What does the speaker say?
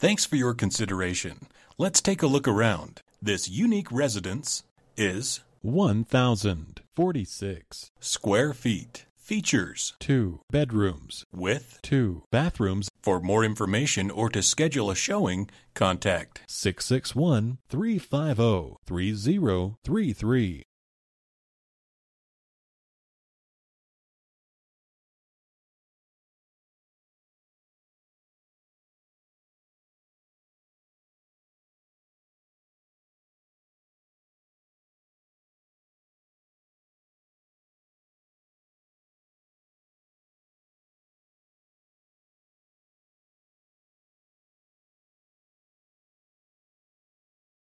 Thanks for your consideration. Let's take a look around. This unique residence is 1,046. square feet. Features 2 bedrooms, with 2 bathrooms, For more information or to schedule a showing, contact 661 350 3033.